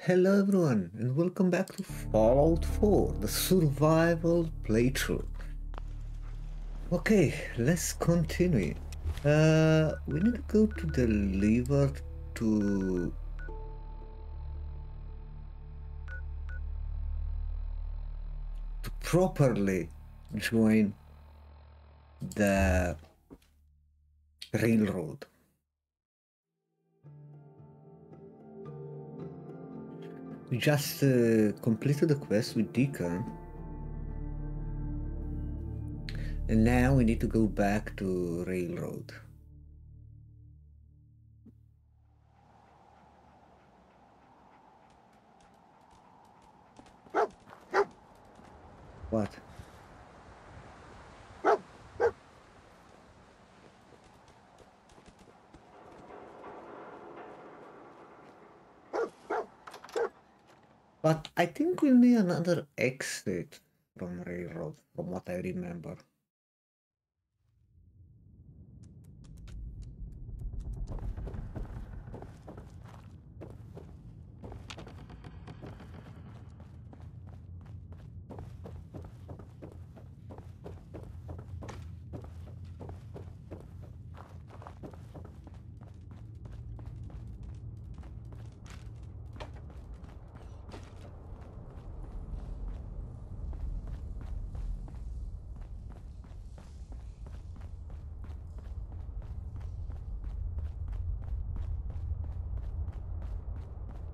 Hello everyone and welcome back to Fallout 4, the survival playthrough. Okay, let's continue. Uh, we need to go to the lever to... to properly join the railroad. We just uh, completed the quest with Deacon. And now we need to go back to Railroad. What? But I think we'll need another exit from Railroad, from what I remember.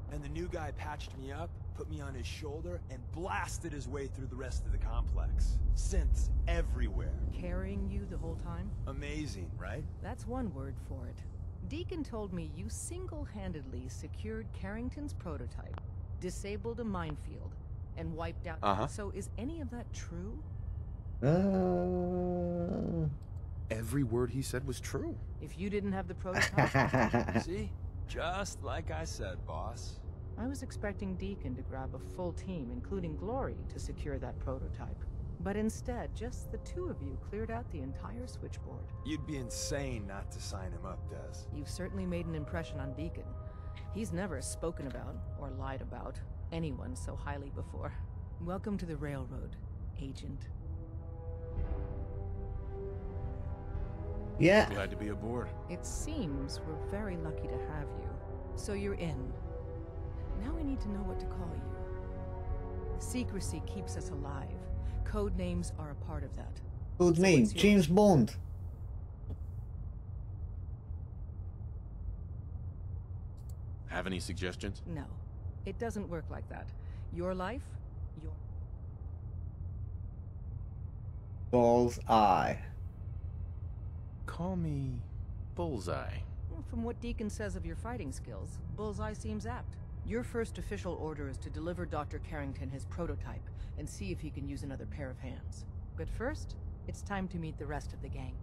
And the new guy patched me up, put me on his shoulder, and blasted his way through the rest of the complex. Synths everywhere. Carrying you the whole time? Amazing, right? That's one word for it. Deacon told me you single-handedly secured Carrington's prototype, disabled a minefield, and wiped out... Uh-huh. So is any of that true? Uh... Every word he said was true. If you didn't have the prototype, See? Just like I said, boss. I was expecting Deacon to grab a full team, including Glory, to secure that prototype. But instead, just the two of you cleared out the entire switchboard. You'd be insane not to sign him up, Des. You've certainly made an impression on Deacon. He's never spoken about, or lied about, anyone so highly before. Welcome to the Railroad, Agent. yeah, Glad to be aboard. It seems we're very lucky to have you. So you're in. Now we need to know what to call you. Secrecy keeps us alive. Code names are a part of that. Code So name, what's yours? James Bond. Have any suggestions? No, it doesn't work like that. Your life, your... Bull's Eye. Call me Bullseye. Well, From what Deacon says of your fighting skills, Bullseye seems apt. Your first official order is to deliver Dr. Carrington his prototype and see if he can use another pair of hands. But first, it's time to meet the rest of the gang.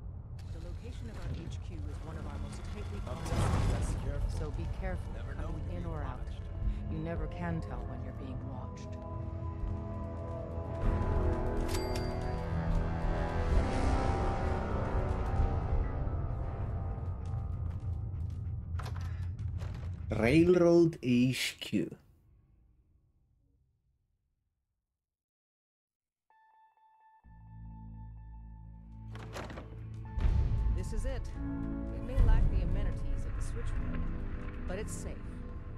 The location of our HQ is one of our most tightly I'm guarded telling you, areas, be careful. so be careful Never know coming when in you're or out. watched. You never can tell when you're being watched. Railroad HQ. This is it. It may lack the amenities of the switchboard, but it's safe,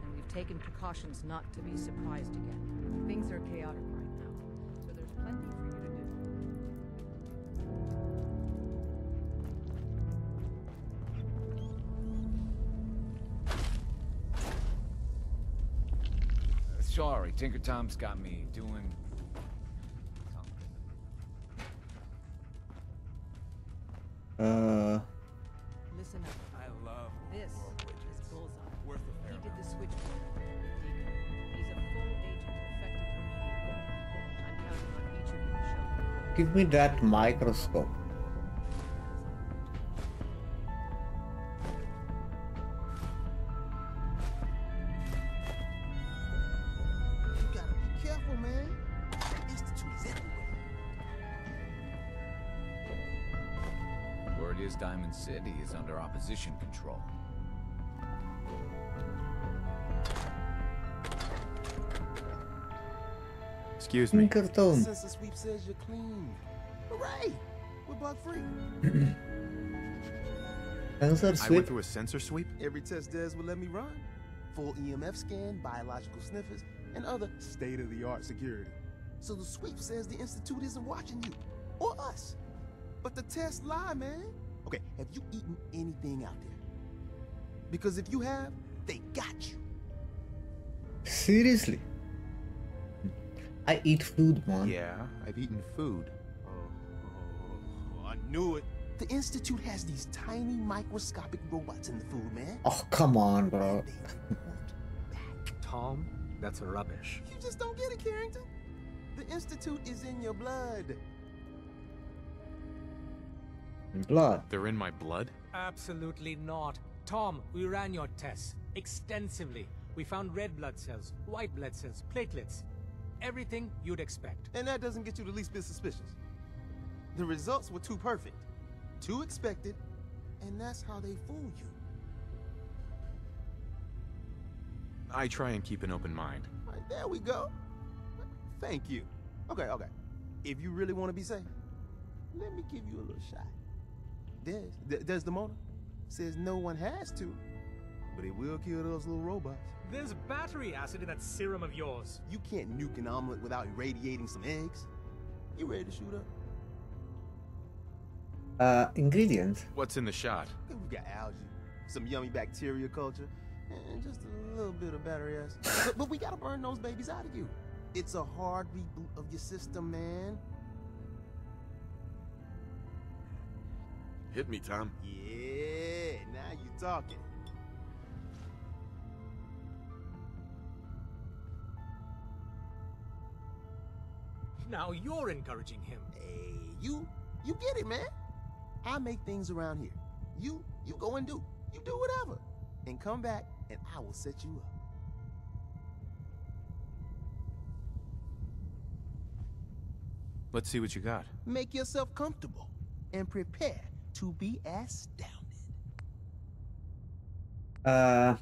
and we've taken precautions not to be surprised again. Things are chaotic right now, so there's plenty for you to Sorry, Tinker Tom's got me doing something. Uh, Listen up. I love This Aurora is Bullseye. Worth a He did the switchboard. He's a full agent effective immediately. I'm counting on each of you to show give me that microscope. Control. Excuse me. Tinker Tom. Sensor sweep says you're clean. Hooray! We're bug free. I went through a sensor sweep? Every test Des will let me run. Full EMF scan, biological sniffers, and other state-of-the-art security. So the sweep says the Institute isn't watching you. Or us. But the tests lie, man. Okay, have you eaten anything out there? Because if you have, they got you. Seriously. I eat food, man. Yeah, I've eaten food. Oh, I knew it. The Institute has these tiny microscopic robots in the food, man. Oh, come on, bro. They want back. Tom, that's rubbish. You just don't get it, Carrington. The Institute is in your blood. Blood. They're in my blood? Absolutely not. Tom, we ran your tests extensively. We found red blood cells, white blood cells, platelets. Everything you'd expect. And that doesn't get you the least bit suspicious. The results were too perfect, too expected, and that's how they fool you. I try and keep an open mind. All right, there we go. Thank you. Okay, okay. If you really want to be safe, let me give you a little shot. Des, the Desdemona says no one has to, but it will kill those little robots. There's battery acid in that serum of yours. You can't nuke an omelet without irradiating some eggs. You ready to shoot up? Uh, ingredients. What's in the shot? We've got algae, some yummy bacteria culture, and just a little bit of battery acid. but, but we gotta burn those babies out of you. It's a hard reboot of your system, man. Hit me, Tom. Yeah, now you talking. Now you're encouraging him. Hey, you, you get it, man. I make things around here. You, you go and do. You do whatever. And come back, and I will set you up. Let's see what you got. Make yourself comfortable and prepare to be astounded. Uh,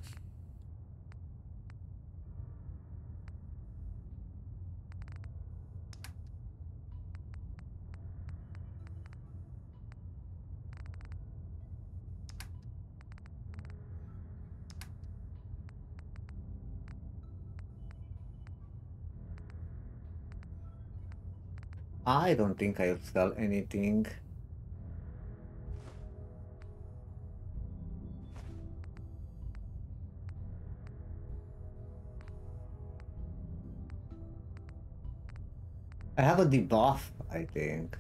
I don't think I'll sell anything. I have a debuff, I think.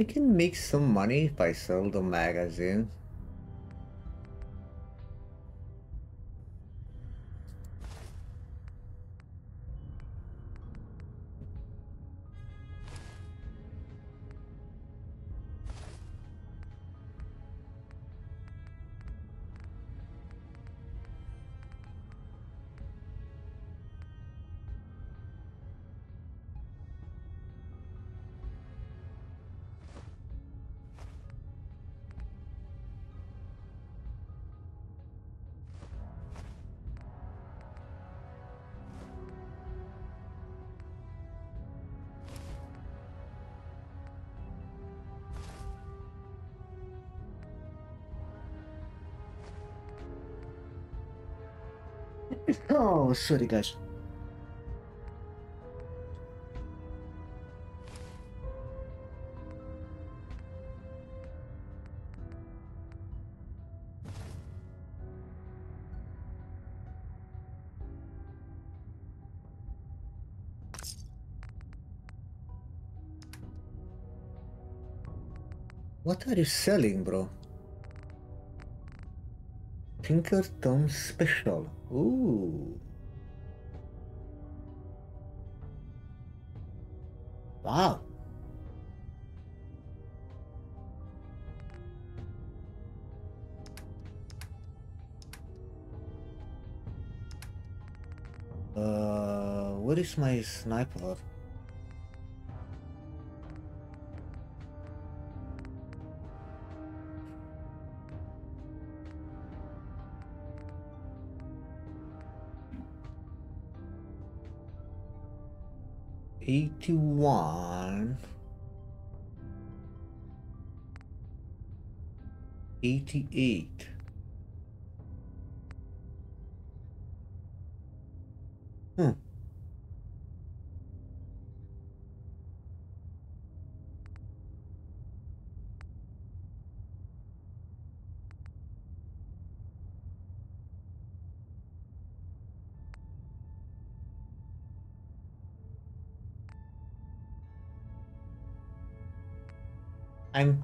I can make some money if I sell the magazine. Oh, sorry guys. What are you selling, bro? Tinker Tom Special. Ooh. Wow. Uh, where is my sniper? 81 88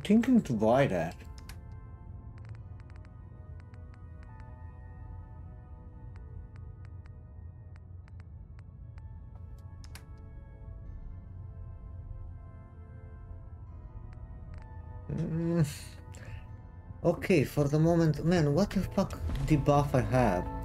thinking to buy that. Mm. Okay, for the moment, man, what the fuck debuff I have?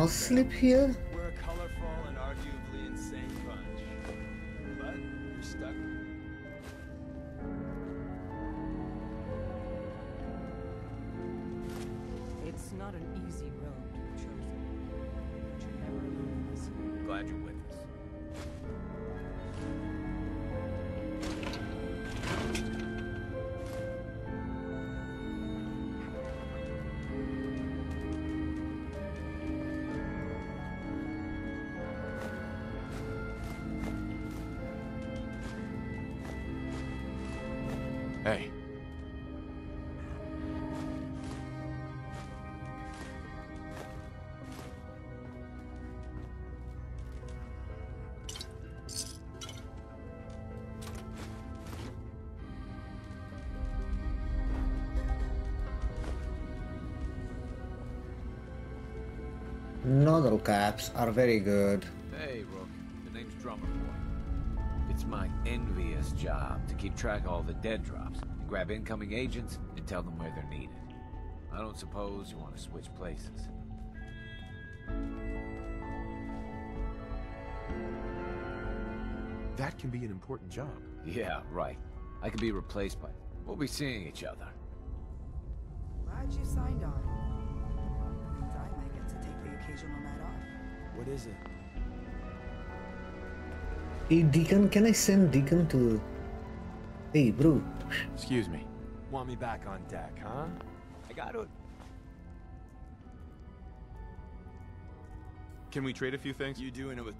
Cannot sleep here. Hey. Caps are very good. Keep track of all the dead drops and grab incoming agents and tell them where they're needed. I don't suppose you want to switch places. That can be an important job. Yeah, right. I could be replaced by... We'll be seeing each other. Glad you signed on. Means I might get to take the occasional night off. What is it? Hey, Deacon, can I send Deacon to... Hey, bro. Excuse me. Want me back on deck, huh? I got to. Can we trade a few things? You doing it with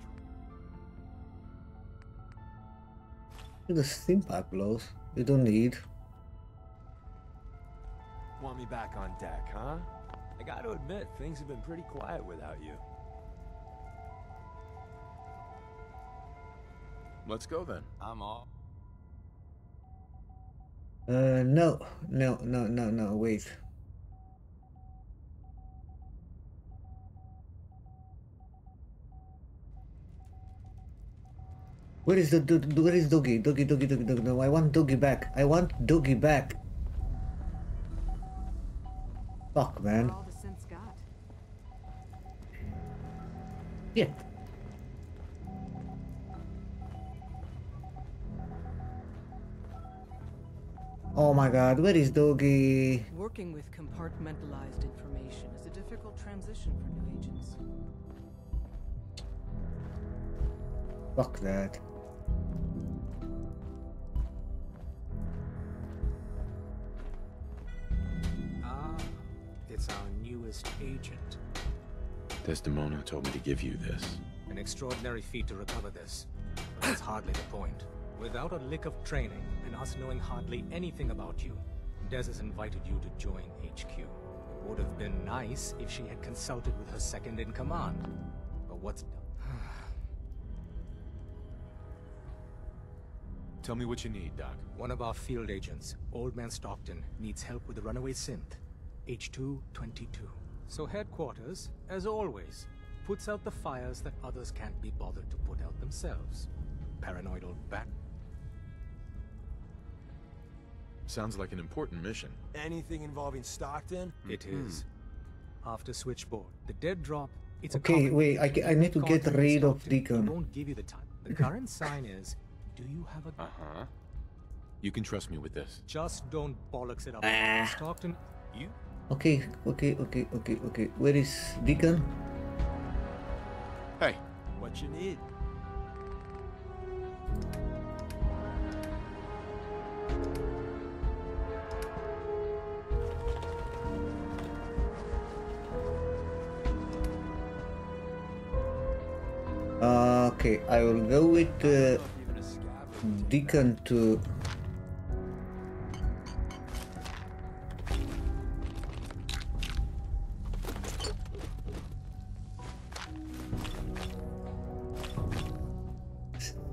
The steam pipe blows. You don't need. Want me back on deck, huh? I got to admit, things have been pretty quiet without you. Let's go then. I'm all. Uh, no, no, no, no, no, wait. Where is the, do- where is doggy? Doggy, doggy, doggy, doggy. No, I want doggy back. I want doggy back. Fuck, man. All the synths got. Yeah. Oh my god, where is Doggy? Working with compartmentalized information is a difficult transition for new agents. Fuck that. Ah, it's our newest agent. Desdemona told me to give you this. An extraordinary feat to recover this, but that's hardly the point. Without a lick of training, and us knowing hardly anything about you, Des has invited you to join HQ. It would have been nice if she had consulted with her second in command. But what's... done? Tell me what you need, Doc. One of our field agents, Old Man Stockton, needs help with the runaway synth. H222. So headquarters, as always, puts out the fires that others can't be bothered to put out themselves. Paranoid old bat. Sounds like an important mission. Anything involving Stockton? It is. After switchboard, the dead drop. It's Okay, a common- wait, I, I need to get rid of Stockton. He Deacon. won't give you the time. The current sign is, do you have a... Uh-huh. You can trust me with this. Just don't bollocks it up. Ah. Stockton, you Okay, okay, okay, okay, okay. Where is Deacon? Hey, What you need? I will go with uh, Deacon to.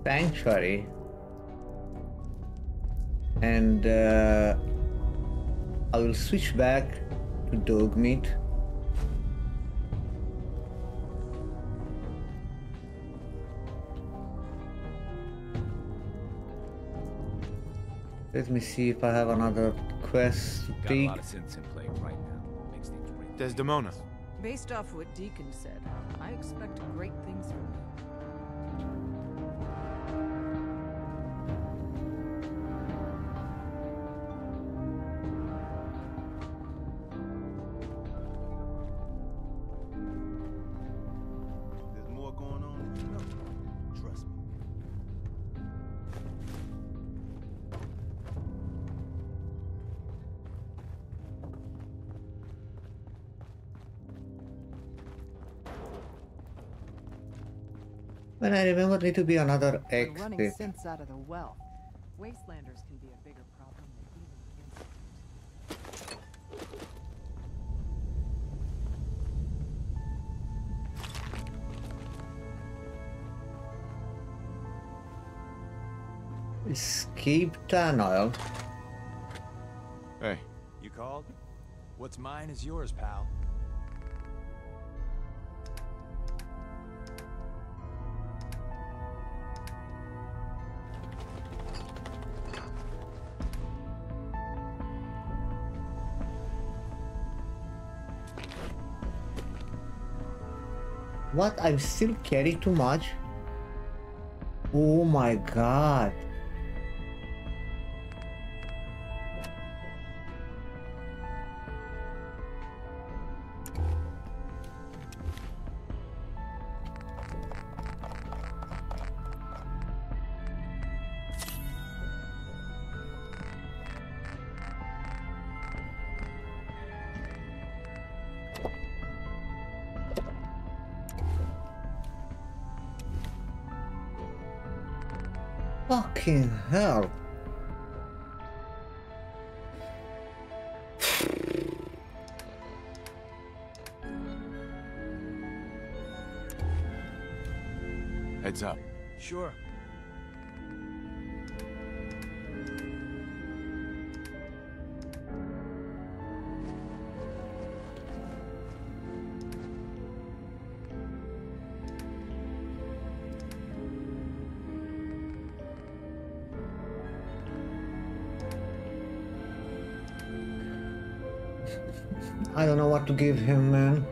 Sanctuary. And uh, I will switch back to Dogmeat. Let me see if I have another quest to Got a take. lot of synths in play right now. Makes things. Desdemona. Based off what Deacon said, I expect great things from you. When I need to be another We're exit. out of the well. Wastelanders can be a bigger problem than even Escape tunnel. Hey, You called? What's mine is yours, pal. What? I'm still carrying too much? Oh my god. Fucking hell. heads up. Sure. Give him, man.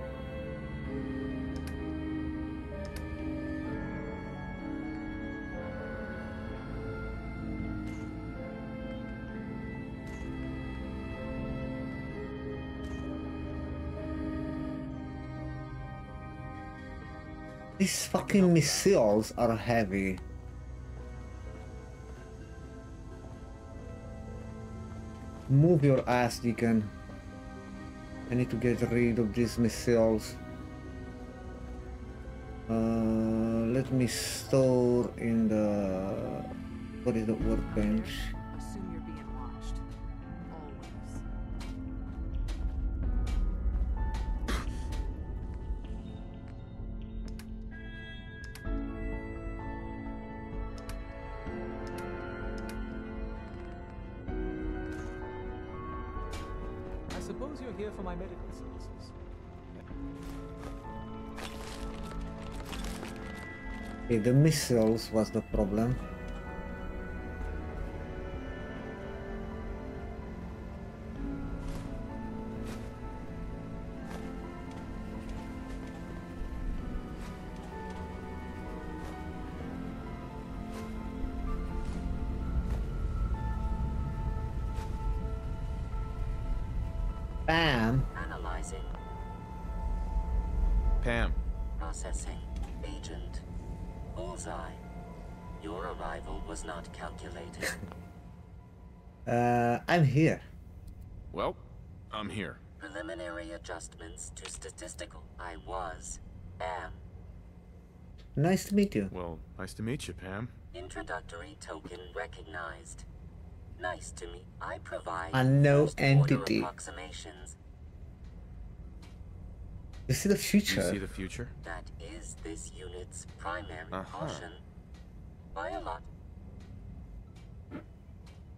These fucking missiles are heavy. Move your ass, Deacon. I need to get rid of these missiles. Uh, let me store in the what is the workbench? The missiles was the problem. Nice to meet you. Well, nice to meet you, Pam. Introductory token recognized. Nice to meet. I provide Unknown first entity. approximations. You see the future. You see the future? That is this unit's primary Uh-huh. caution. By a lot.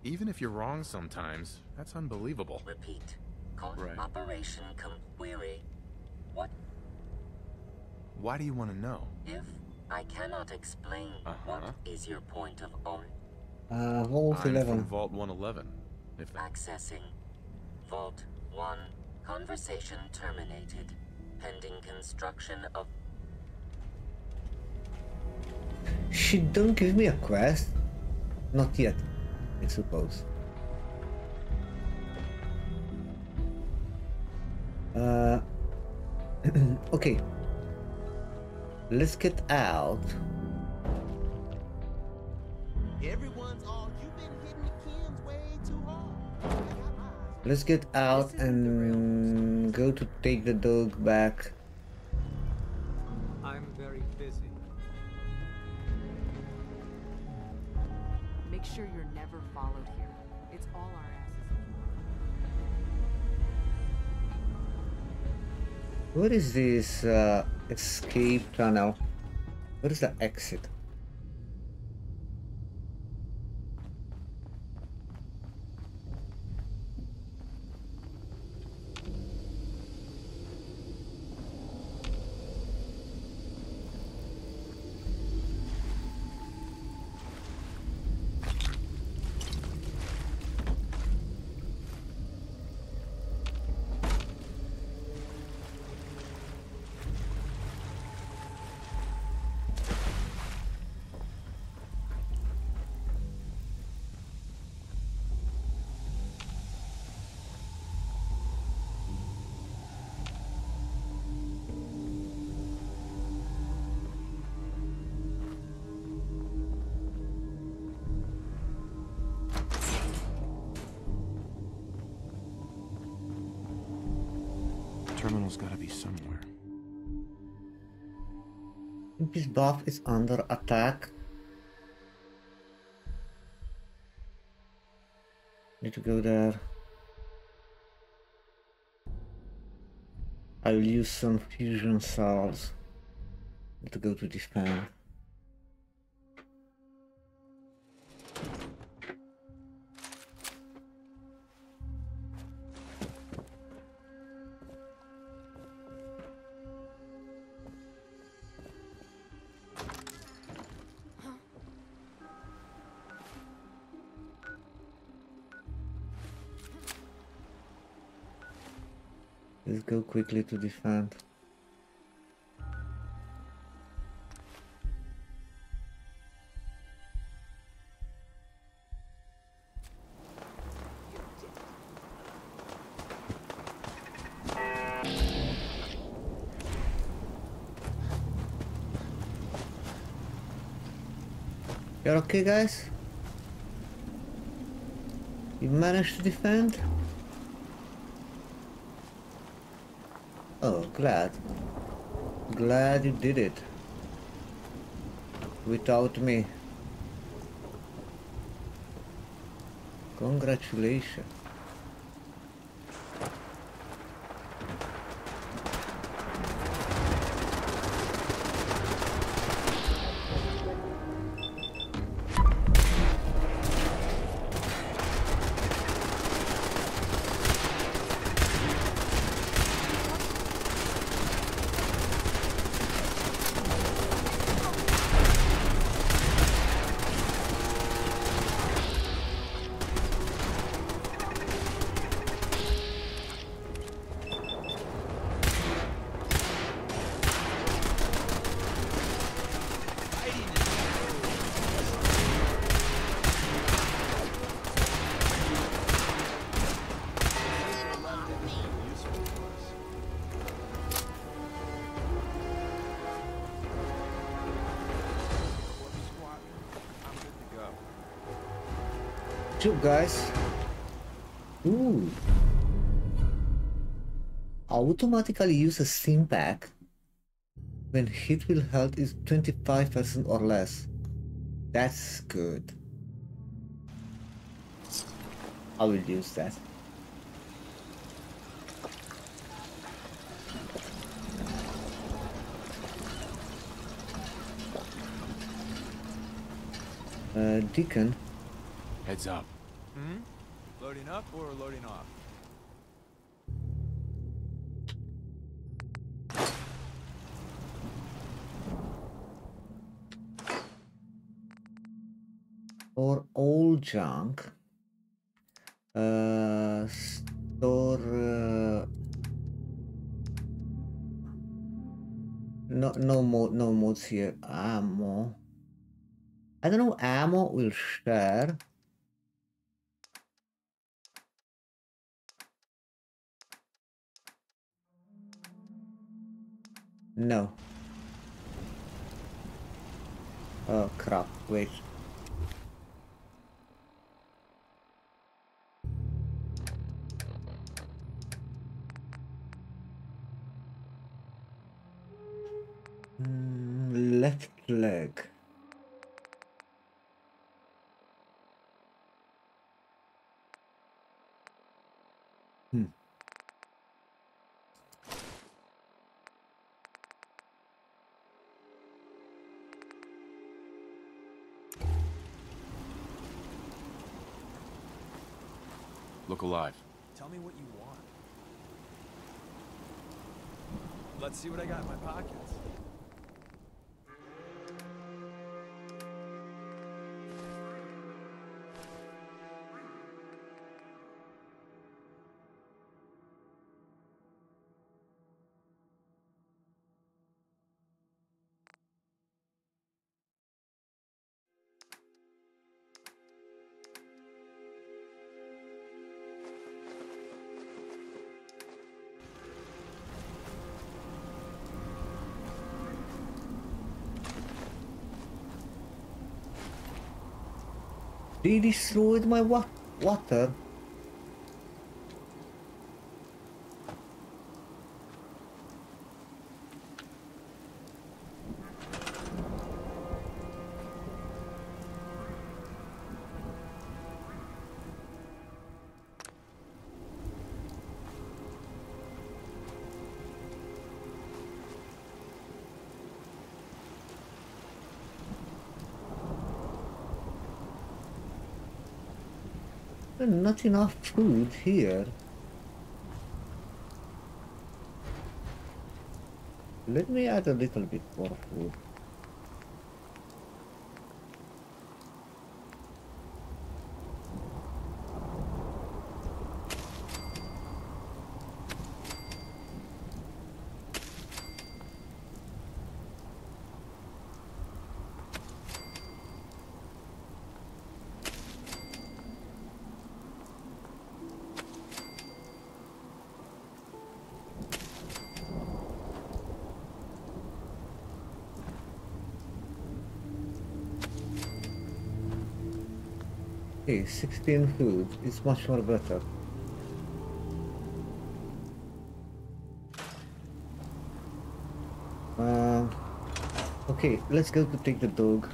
Even if you're wrong sometimes, that's unbelievable. Repeat. Call Right. Operation com- query. What Why do you want to know? if I cannot explain what Uh-huh. is your point of origin? Uh, Vault I'm 11. from Vault 111. If that... Accessing. Vault 1. Conversation terminated. Pending construction of She don't give me a quest? Not yet, I suppose. Uh, okay. Let's get out. Everyone's all you've been hitting the Kims way too hard. I got eyes. Let's get out This isn't the real and go to take the dog back. I'm very busy. Make sure you're never followed here. It's all our asses. What is this uh, escape tunnel? What is the exit? Buff is under attack. Need to go there. I'll use some fusion cells. Need to go to defend. Quickly to defend. You're okay, guys? You managed to defend? Oh, glad. Glad you did it. Without me. Congratulations. Guys. Ooh. Automatically use a Stimpak when hit will health is 25% or less. That's good. I will use that. Uh, Deacon. Heads up. Hmm? Loading up or loading off? Or old junk. Uh, store. Uh, no, no more, no modes here. Ammo. I don't know. Ammo will share. No. Oh crap, wait. Mm, left leg. Alive. Tell me what you want. Let's see what I got in my pockets. They destroyed my wa water. Not enough food here. Let me add a little bit more food. Okay, 16 food is much more better. Uh, okay, let's go to take the dog.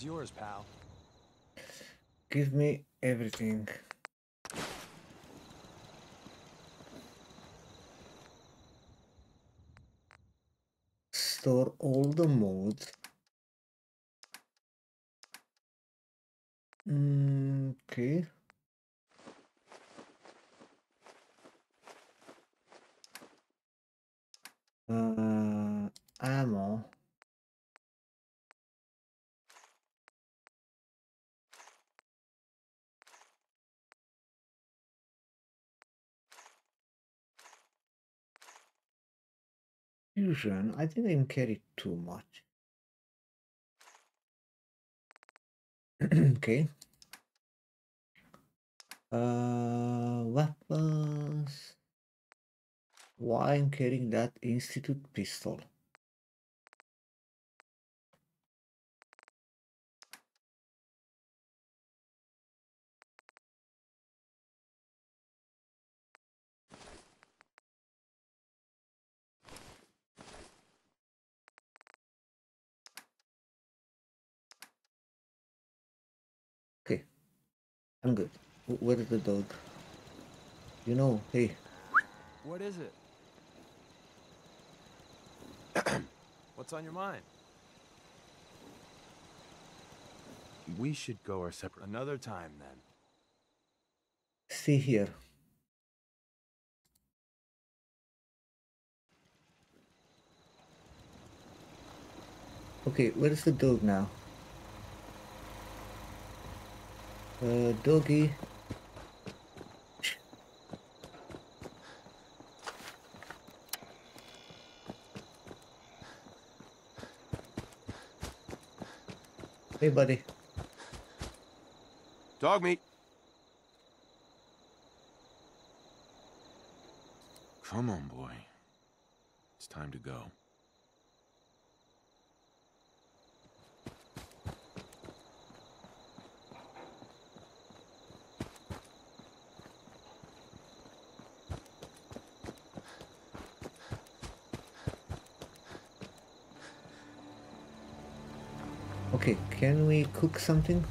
Is yours, pal. give me everything. Store all the modes. Mm, okay. Uh, ammo. Fusion, I didn't carry too much. okay. Uh, weapons. Why I'm carrying that Institute pistol? I'm good. Where is the dog? You know, hey, What is it? What's on your mind? We should go our separate. Another time, then. see here. Okay, where is the dog now? Uh, doggy. Hey, buddy. Dogmeat. Come on, boy. It's time to go. Okay, can we cook something?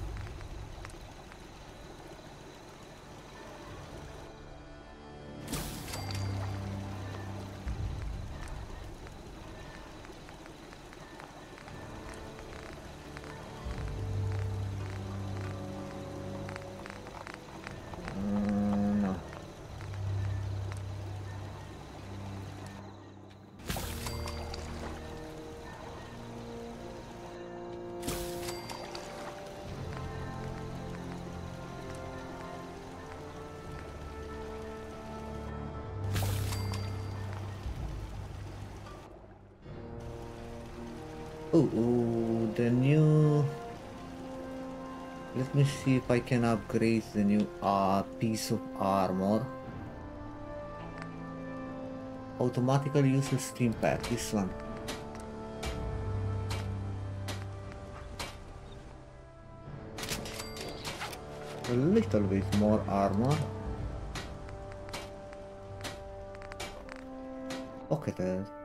See if I can upgrade the new uh, piece of armor. Automatically use uses Stimpak. This one. A little bit more armor. Okay, Good.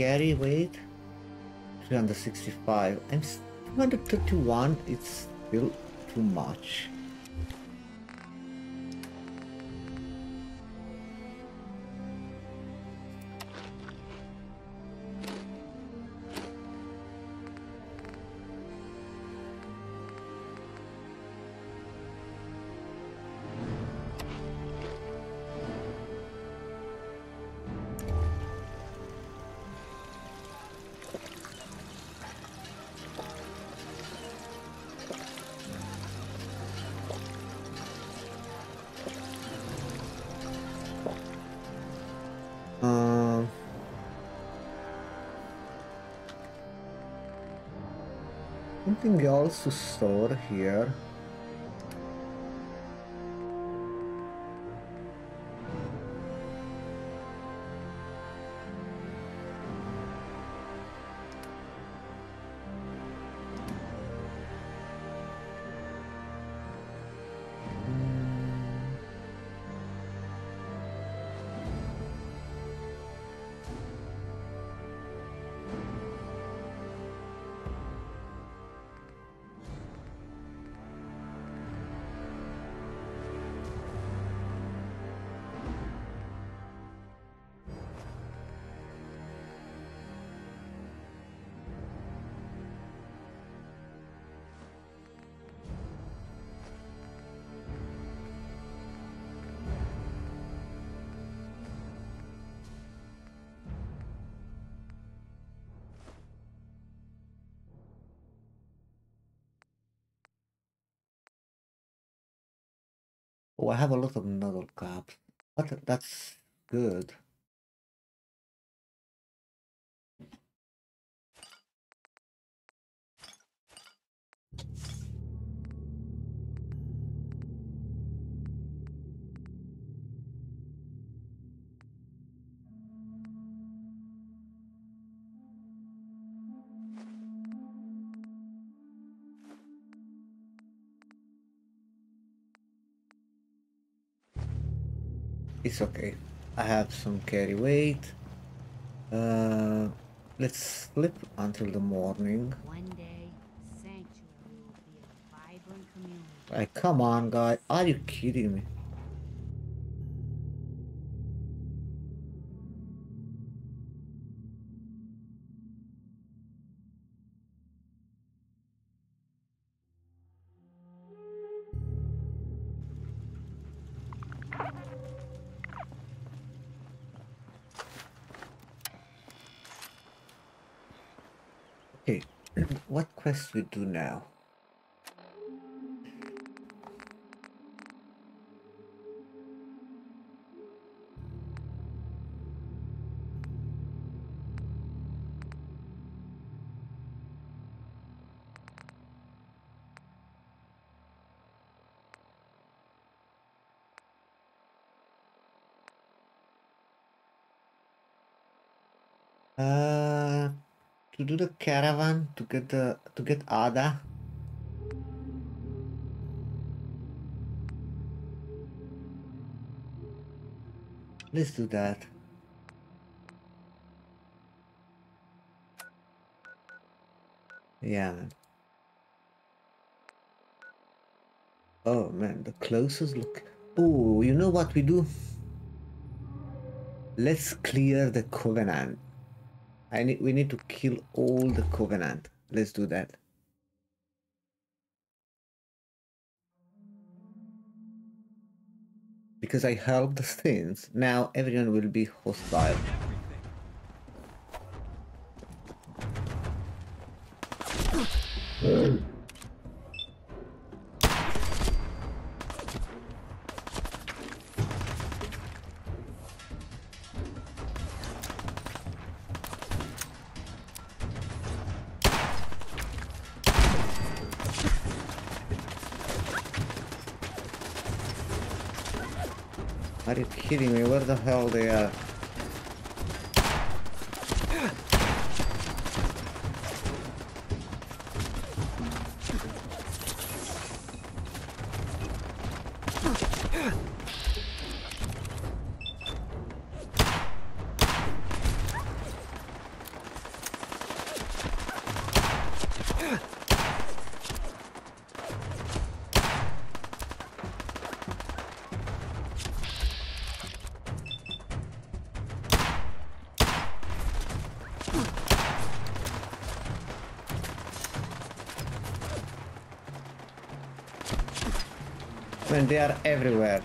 Carry weight 365 and 231 it's still too much. Something else to store here. Have a lot of noodle caps. But that's good. It's okay. I have some carry weight. Uh, let's sleep until the morning. One day, Sanctuary will be a vibrant community. Like, come on, guy. Are you kidding me? Quest we do now? Uh, to do the caravan get the to get Ada. Let's do that. Yeah. Oh man, the closest look. Oh, you know what we do? Let's clear the covenant. I need we need to kill all the covenant. Let's do that. Because I helped the Thins, now everyone will be hostile. Are you kidding me? Where the hell they are? They are everywhere.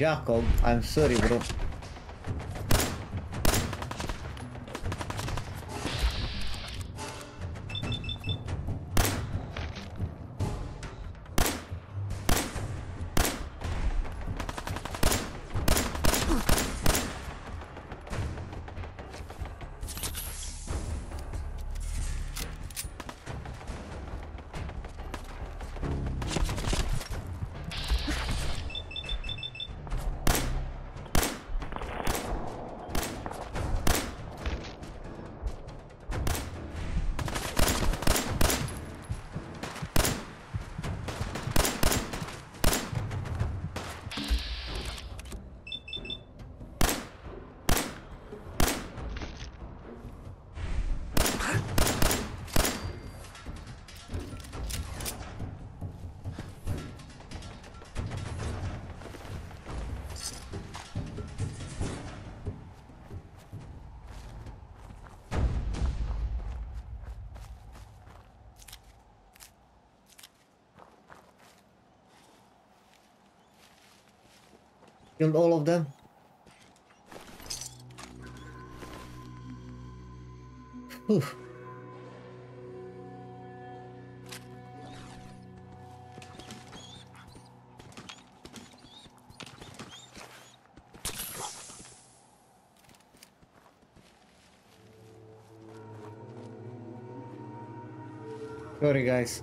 Jacob, I'm sorry, bro. Killed all of them. Whew. Sorry guys.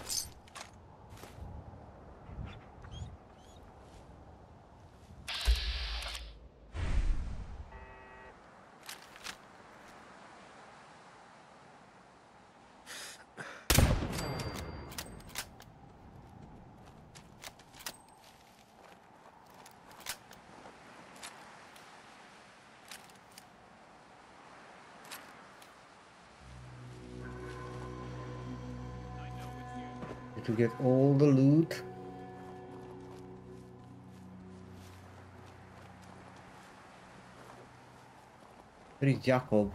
Get all the loot. Where is Jacob?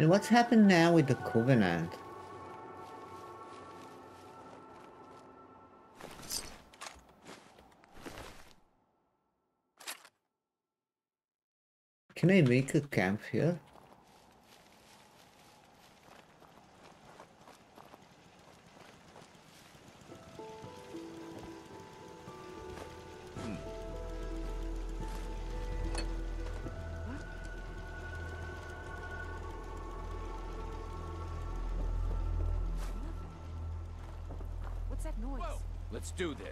And what's happened now with the Covenant? Can I make a camp here? Do this.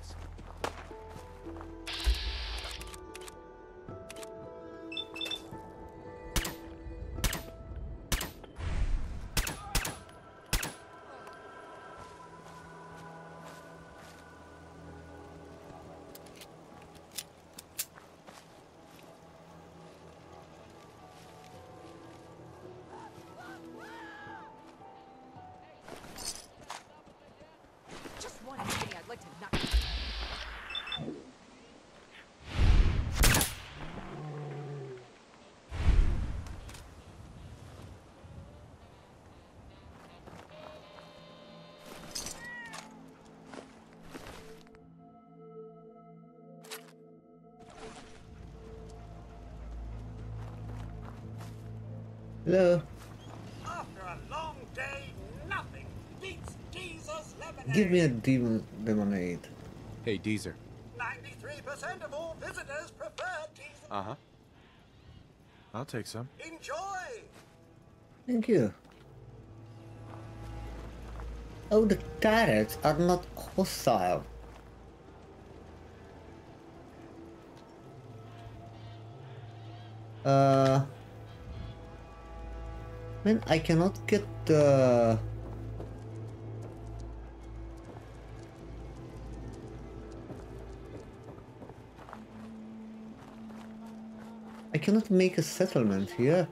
Hello. After a long day, nothing beats Deezer's lemonade. Give me a demon lemonade. Hey, Deezer. 93% of all visitors prefer Deezer. Uh huh. I'll take some. Enjoy! Thank you. Oh, the turrets are not hostile. Uh, Man, I cannot get the... I cannot make a settlement here.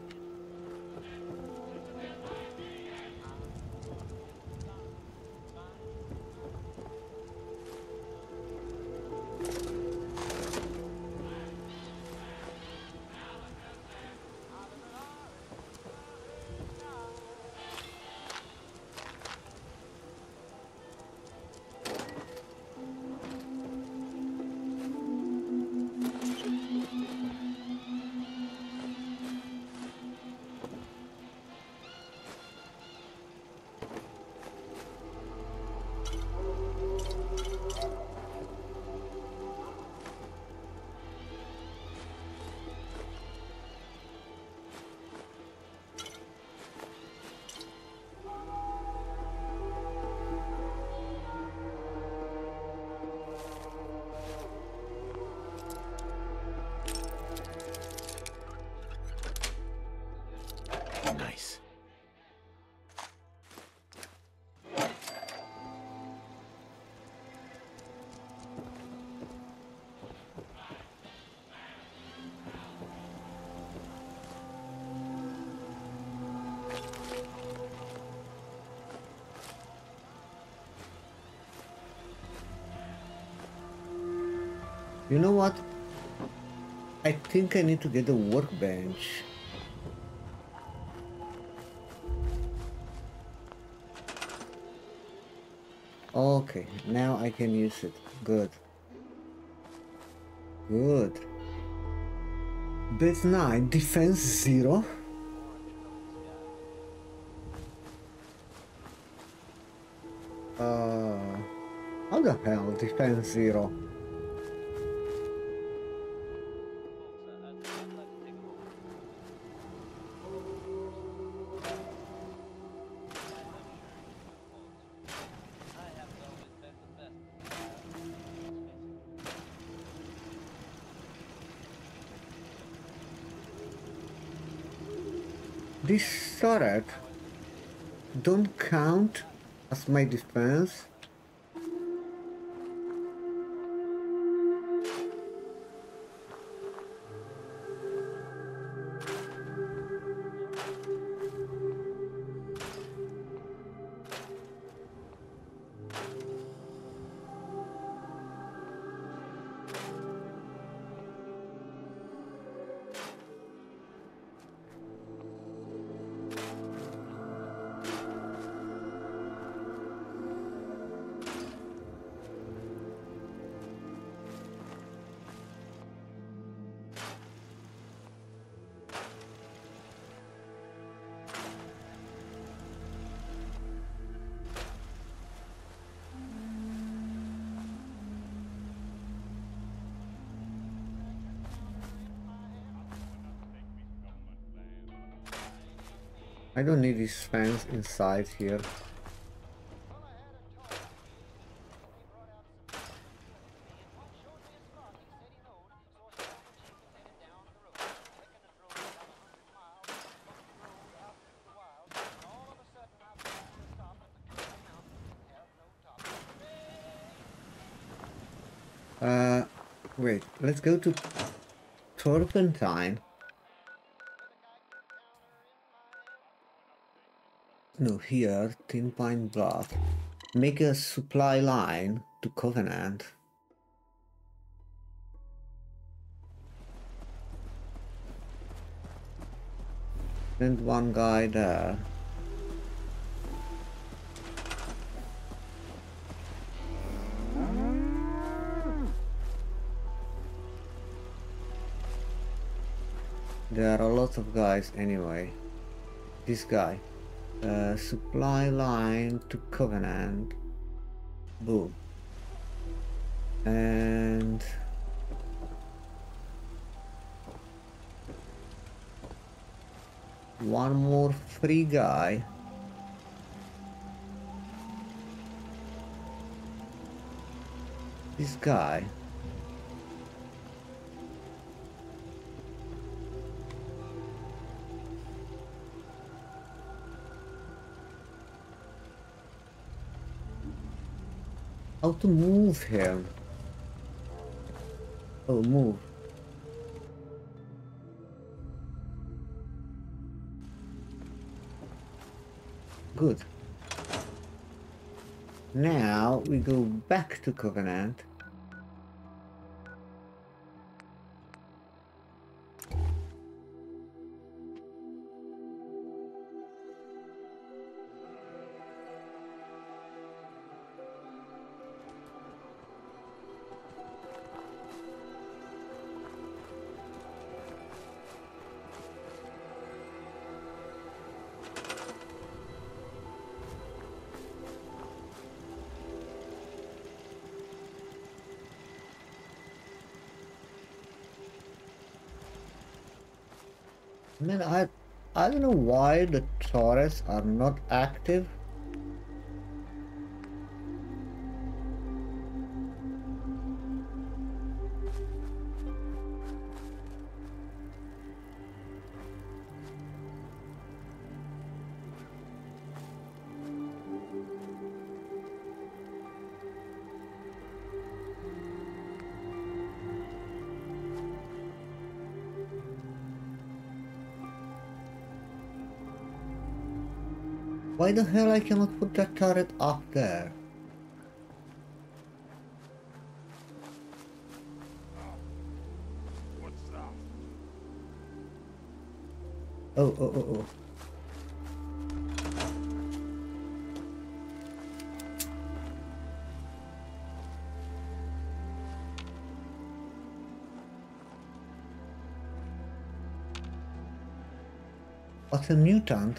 Know what? I think I need to get a workbench. Okay, now I can use it. Good. Good. Base 9, defense 0. Uh, how the hell defense 0? This turret don't count as my defense. I don't need these fans inside here. Uh, wait, let's go to Tenpines. Here, Tenpines Bluff. Make a supply line to Covenant. Send one guy there. There are a lot of guys anyway. This guy. Supply line to Covenant. Boom. And one more free guy. This guy. How to move him? Oh, move. Good. Now we go back to Covenant. Man, I I don't know why the Taurus are not active. Why the hell I cannot put that turret up there? Oh, oh, oh, oh. What's a mutant?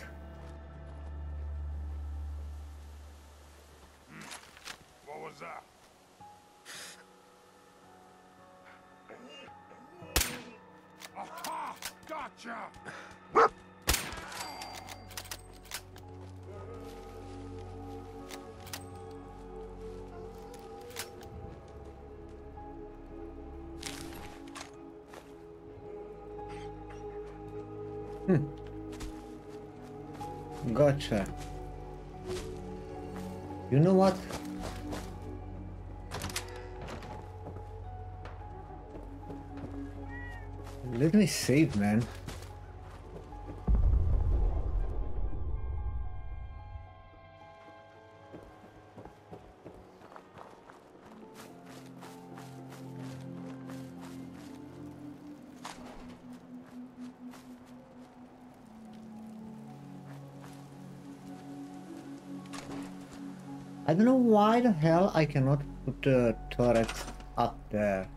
Why the hell I cannot put the turrets up there.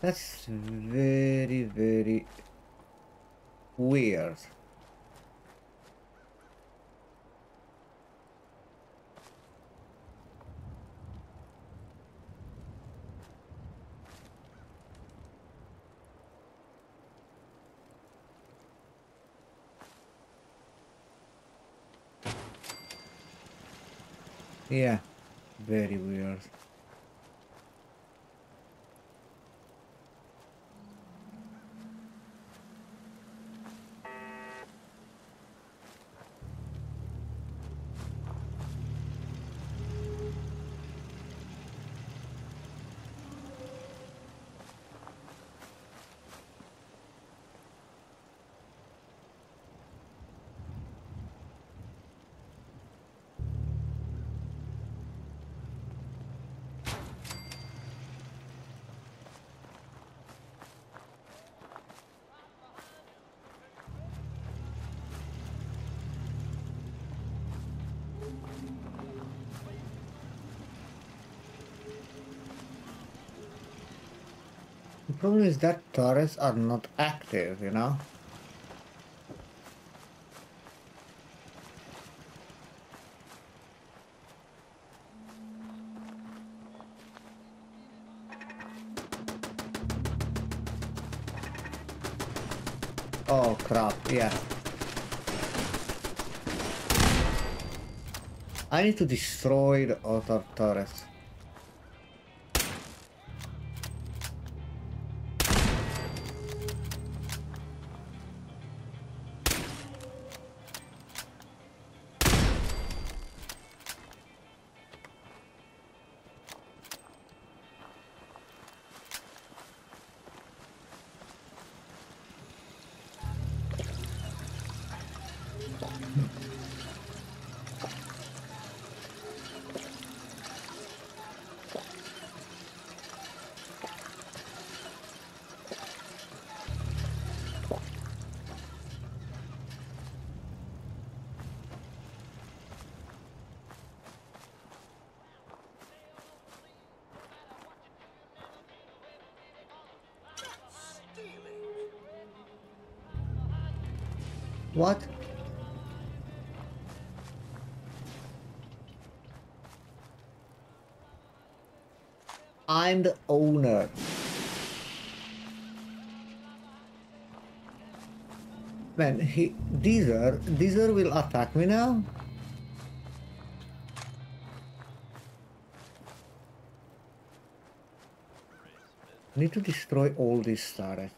That's very, very weird. Yeah, very weird. Problem is that turrets are not active, you know? Oh crap, yeah. I need to destroy the other turrets. I'm the owner. Man, he Deezer, Deezer will attack me now? Need to destroy all these turrets.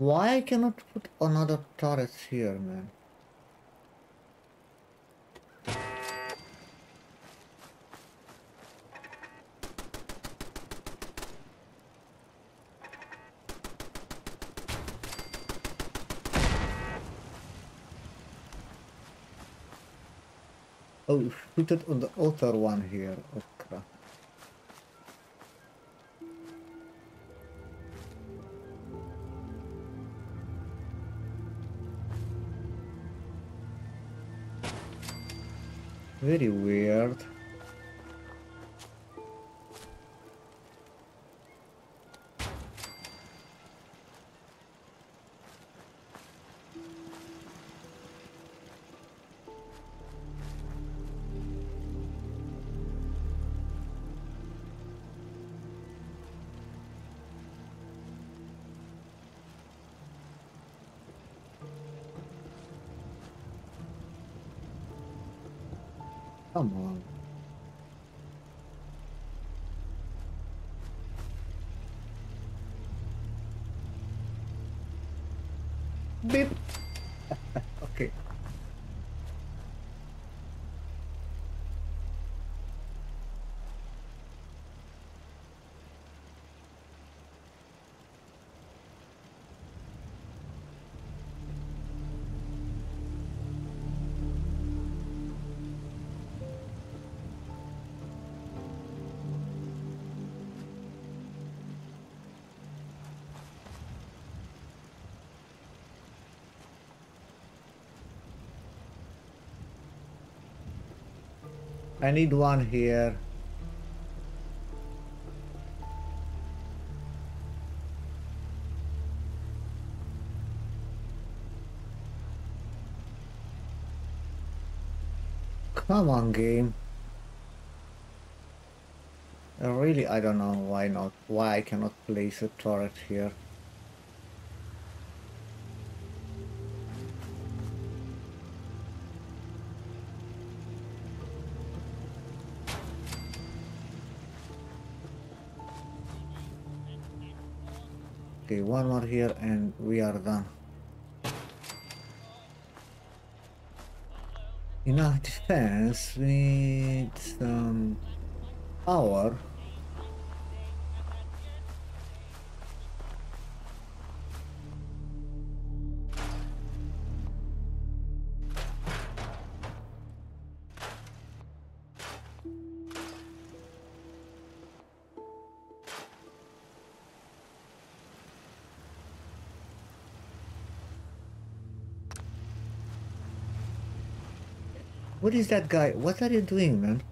Why I cannot put another turret here, man? Oh, put it on the other one here. Oh Very weird. I need one here. Come on, game. Really, I don't know why not. Why I cannot place a turret here. One more here and we are done. In our defense, we need some power. What is that guy? What are you doing, man?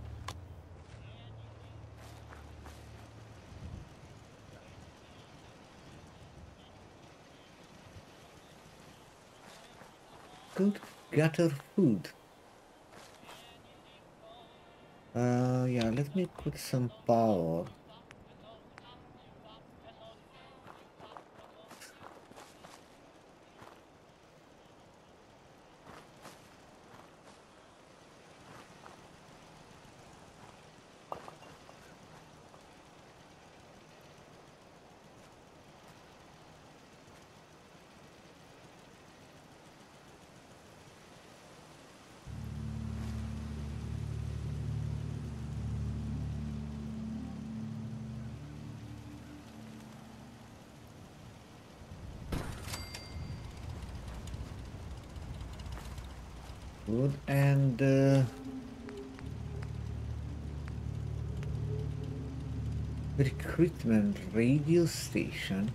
Go to gather food. Uh, yeah, let me put some power. Good, and... Uh, recruitment radio station.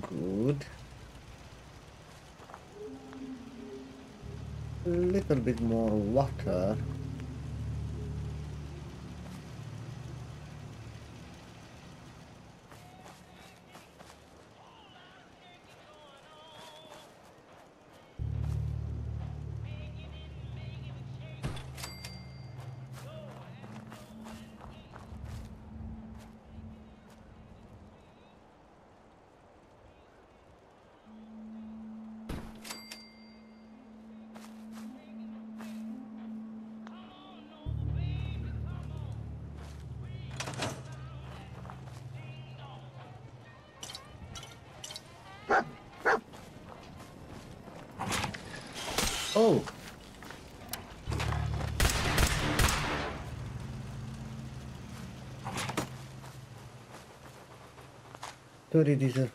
Good. A little bit more water. 30 diesel.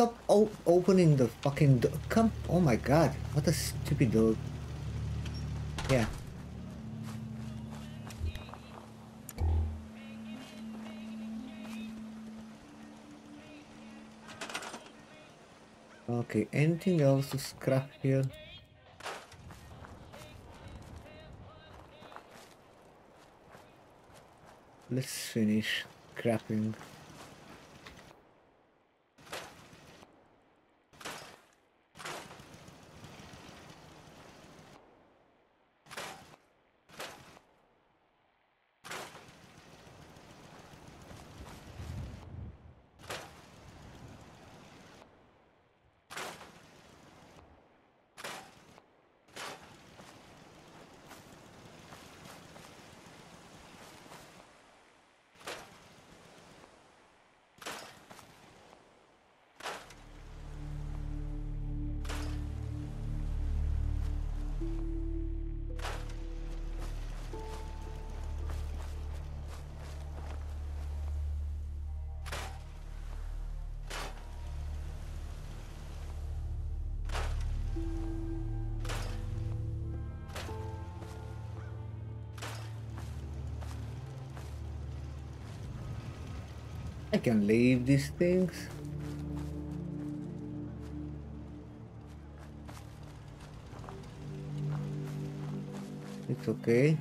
Stop op opening the fucking door. Come, oh my god, what a stupid dog. Yeah. Okay, anything else to scrap here? Let's finish scrapping. Can leave these things. It's okay.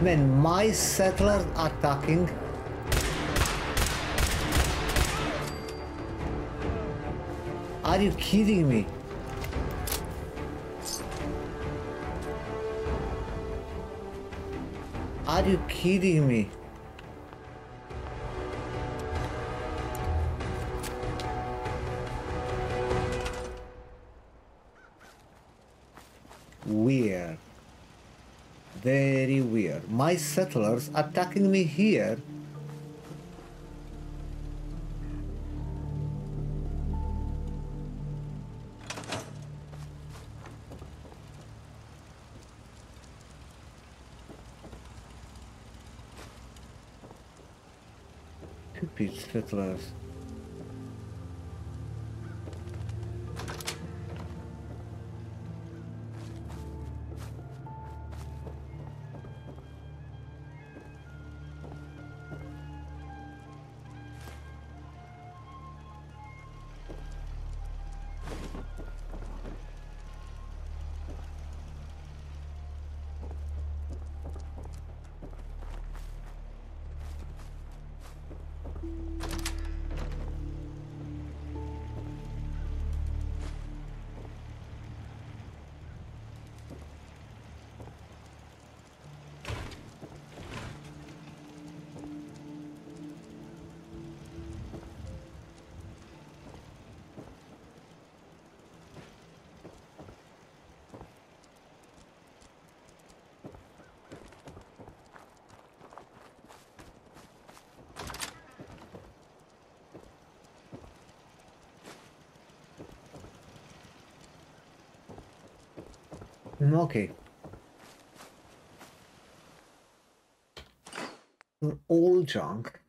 Man, my settlers attacking. Are you kidding me? Are you kidding me? nice settlers attacking me here. Stupid settlers. Mm, okay. You're all junk.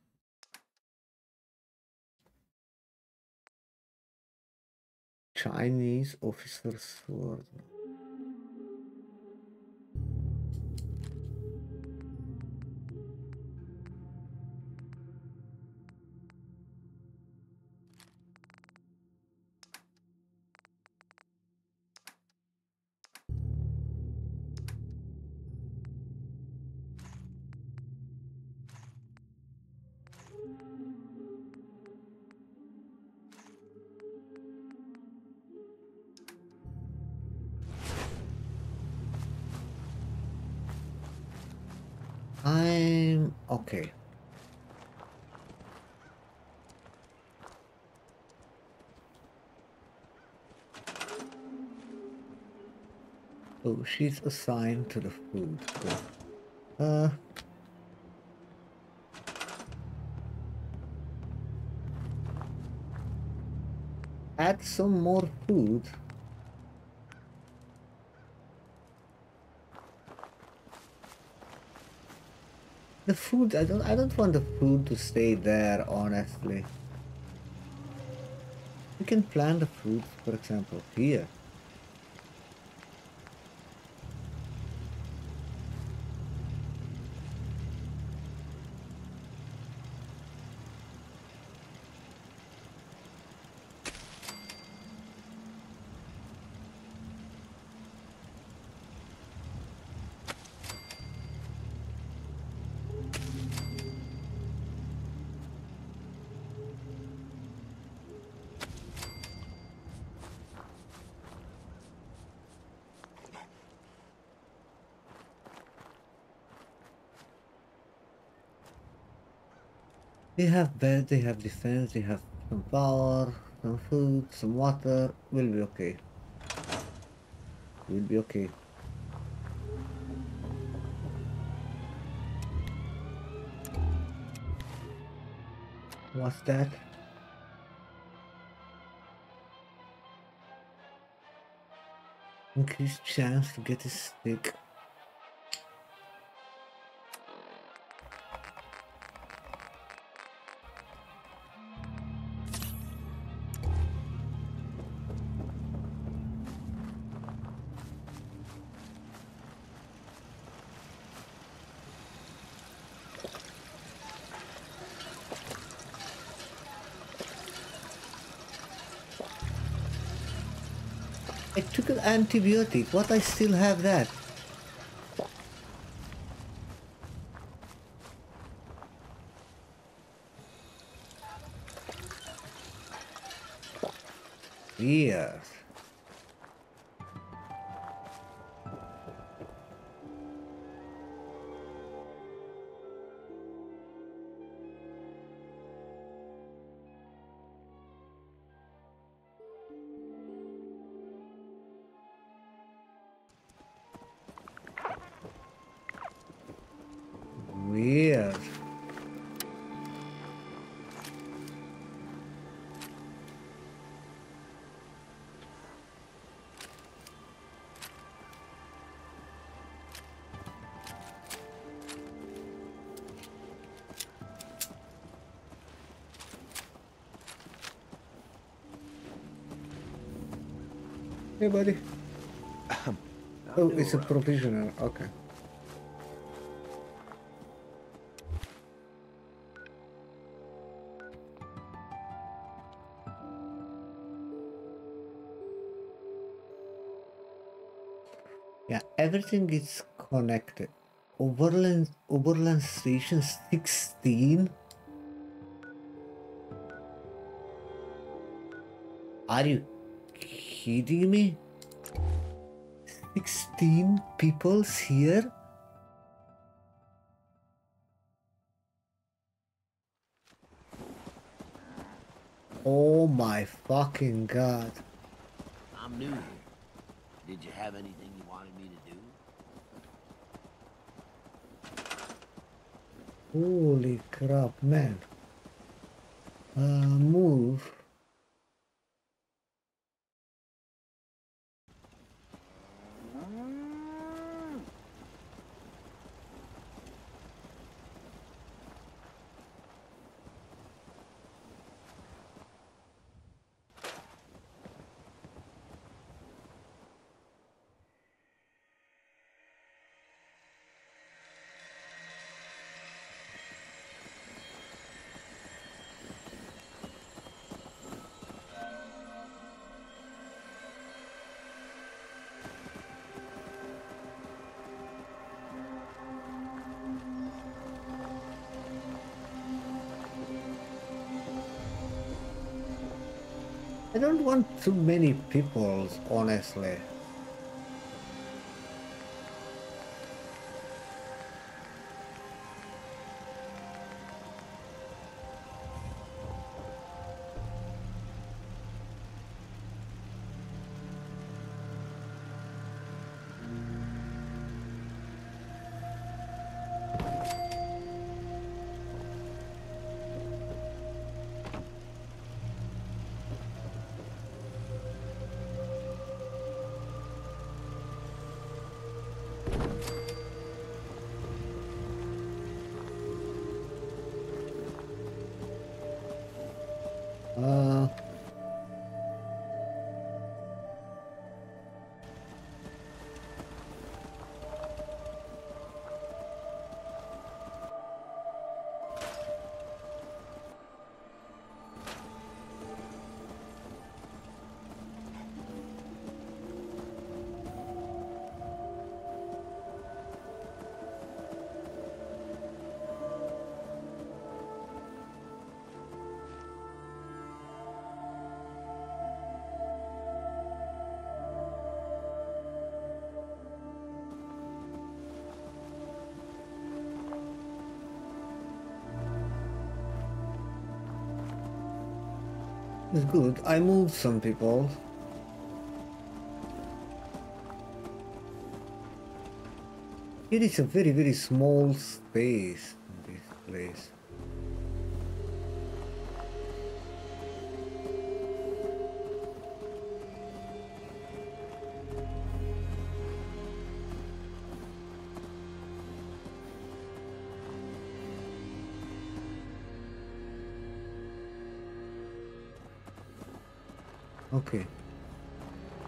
Chinese officer's sword. She's assigned to the food. Uh. Add some more food. The food, I don't, I don't want the food to stay there, honestly. You can plant the food, for example, here. They have bed, they have defense, they have some power, some food, some water. We'll be okay. We'll be okay. What's that? Increased chance to get a stick. Antibiotic. What I still have that? Hey, buddy. Oh, it's a provisional. Okay. Yeah, everything is connected. Oberland, Oberland Station 16? Are you kidding me? 16 people's here? Oh my fucking god. I'm new here. Did you have anything you wanted me to do? Holy crap, man. Uh, move. I don't want too many people, honestly. Good. I moved some people. It is a very, very small space in this place.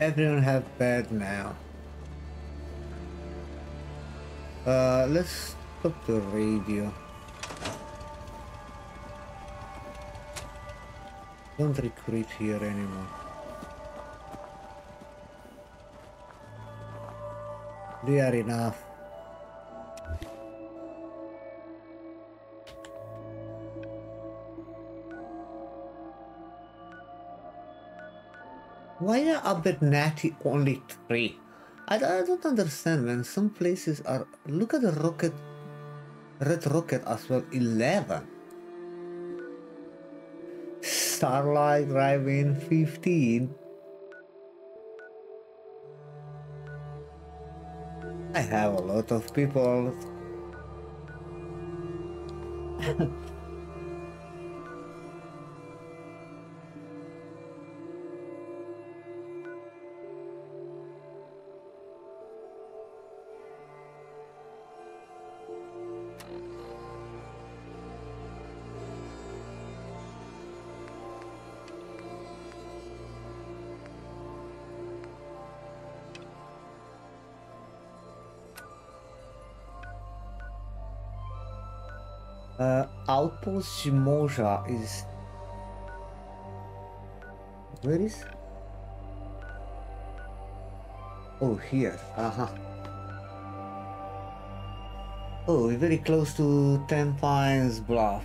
Everyone have bed now. Uh, let's stop the radio. Don't recruit here anymore. They are enough. Abernathy only three? I, I don't understand, man. Some places are. Look at the rocket. Red Rocket as well, 11. Starlight Drive-In, 15. I have a lot of people. Uh, Outpost Zimonja is... Where is? Oh, here. Uh-huh. Oh, we're very close to Tenpines Bluff.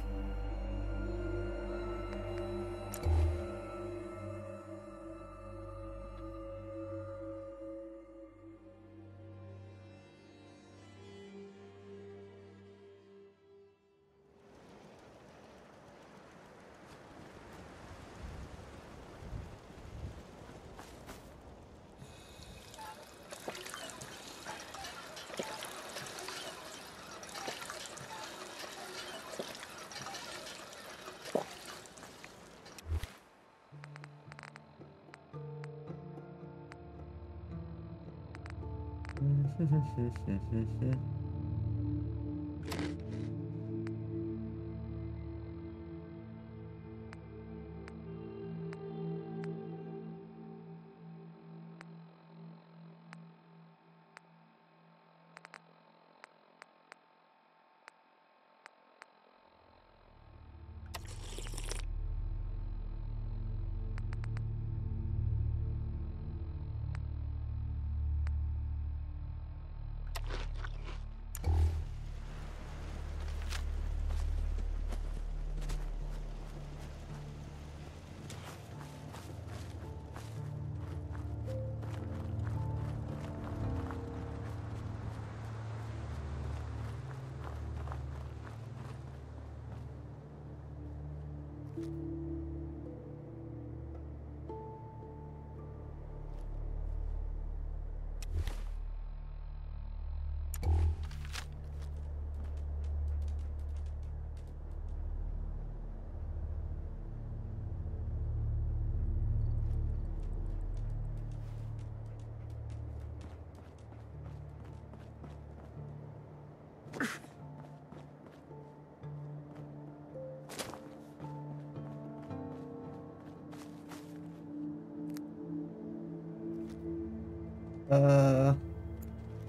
Uh,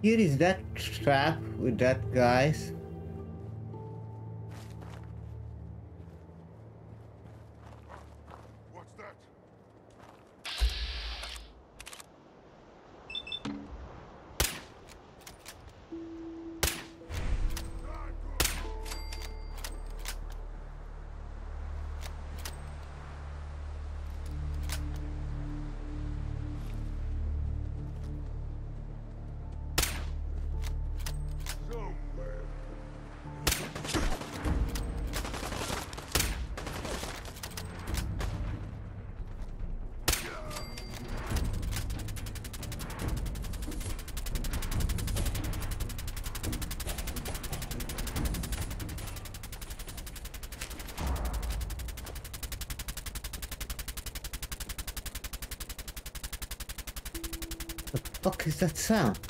here is that trap with that guys. Fuck is that sound?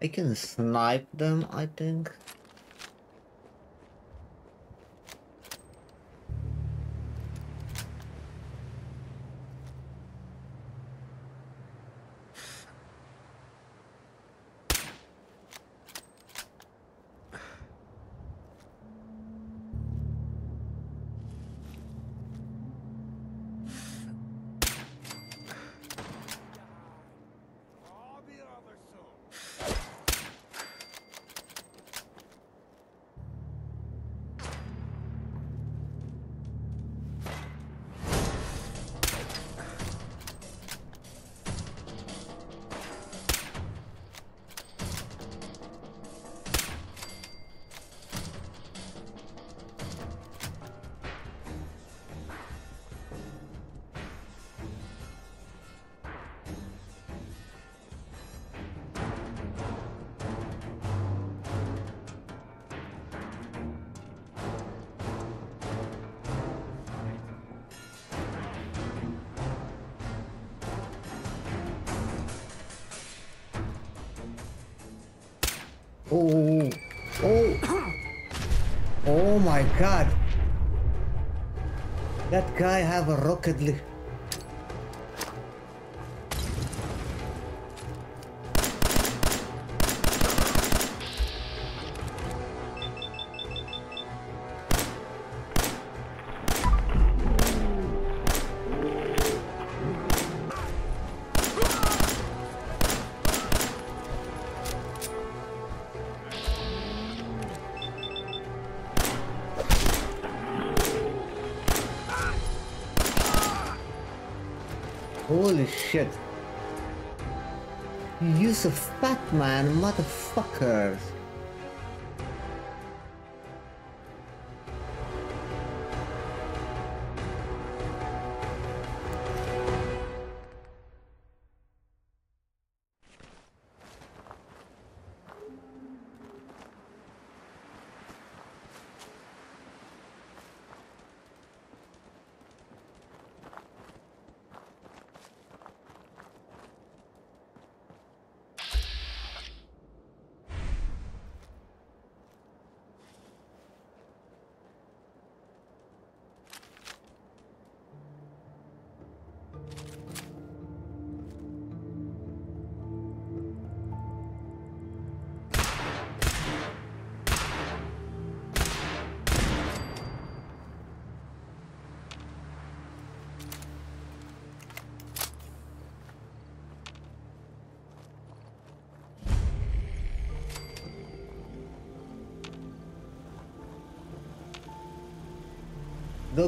I can snipe them, I think. Oh, oh, oh my god. That guy have a rocket man, motherfuckers.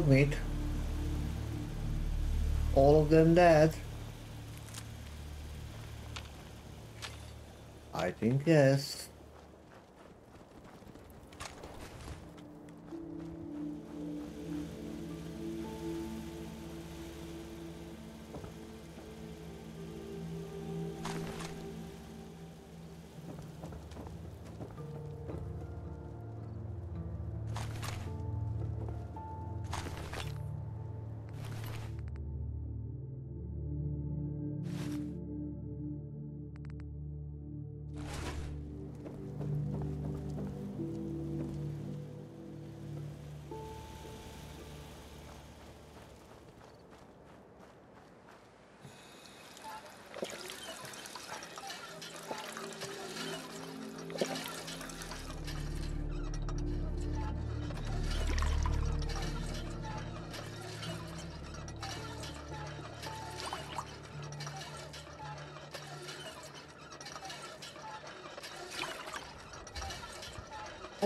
Dogmeat. All of them dead. I think yes.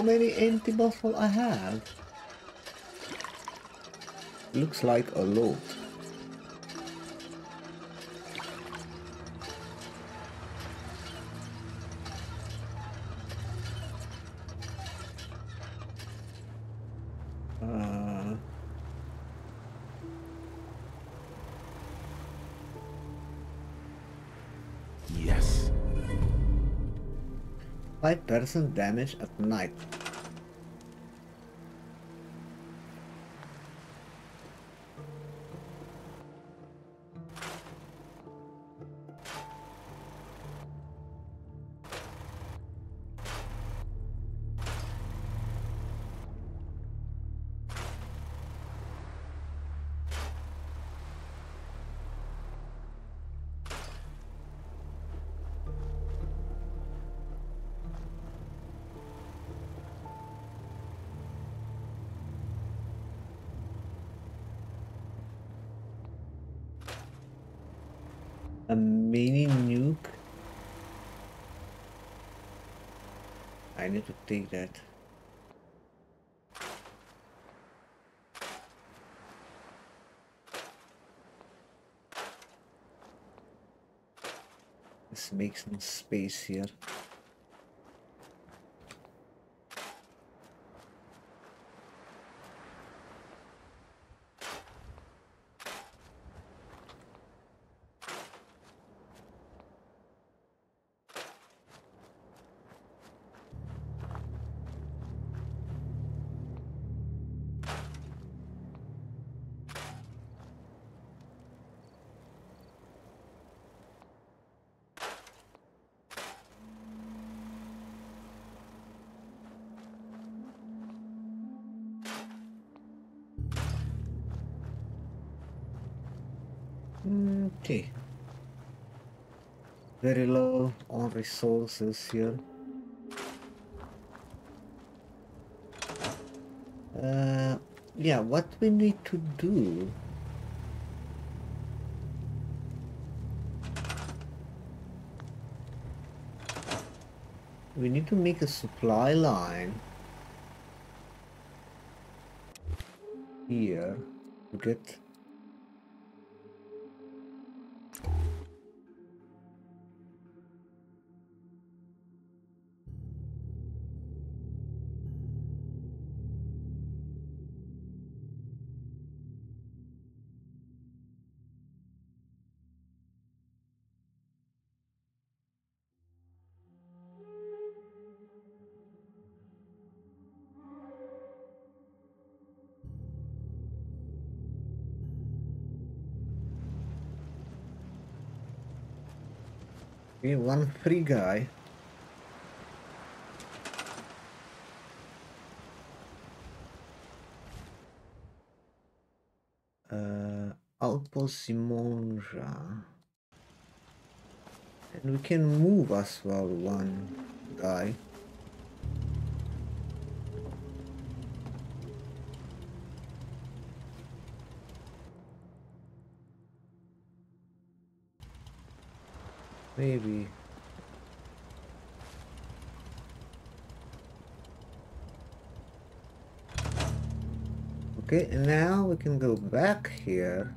Many empty bottles I have? Looks like a lot. Uh, Yes. 5% damage at night. Take that. Let's make some space here. Okay. Very low on resources here. Uh, yeah, what we need to do we need to make a supply line here to get One free guy. Uh, Outpost Zimonja. And we can move as well one guy. Maybe. Okay, and now we can go back here.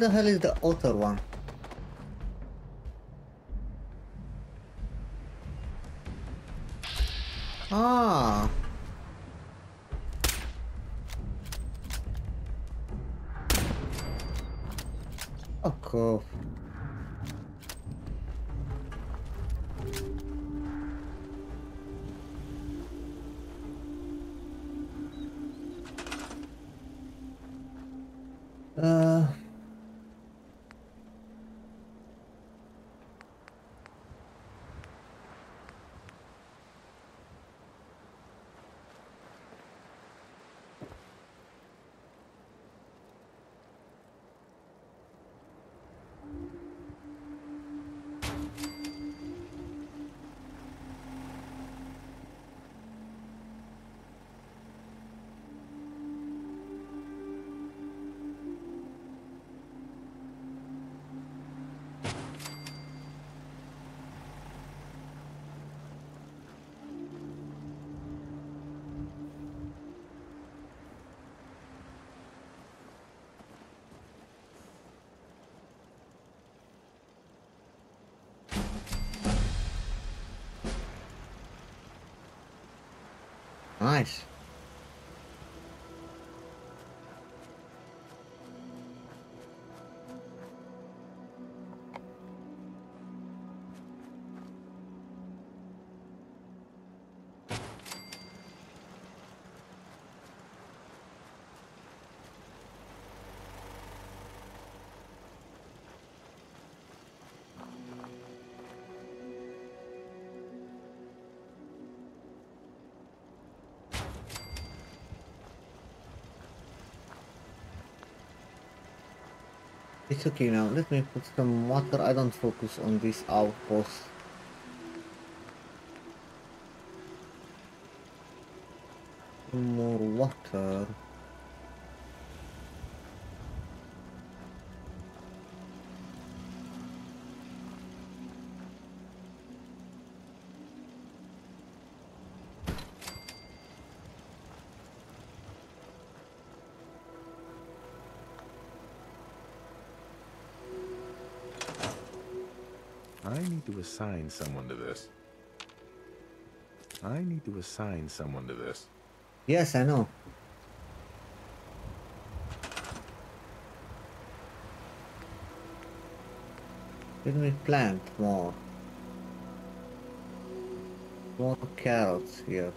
The hell is the other one? Nice. It's okay now. Let me put some water. I don't focus on this outpost. More water. To assign someone to this. I need to assign someone to this. Yes, I know. Let me plant more. More carrots here.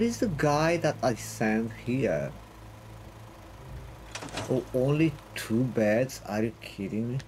Where is the guy that I sent here? Oh, only two beds? Are you kidding me?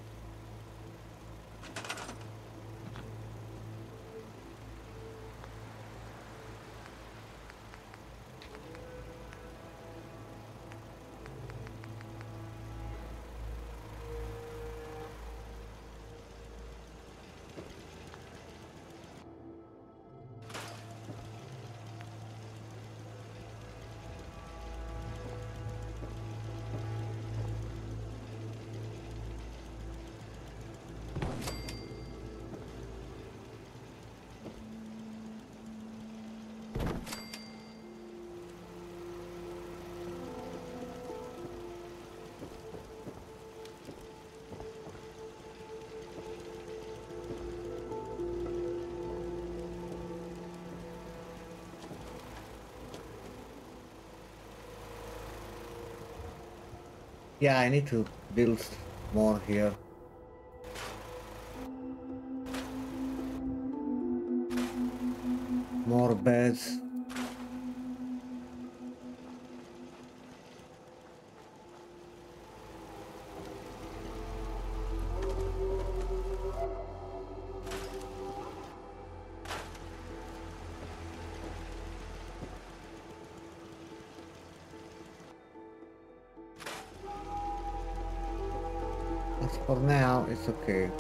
Yeah, I need to build more here. More beds. For now, it's okay.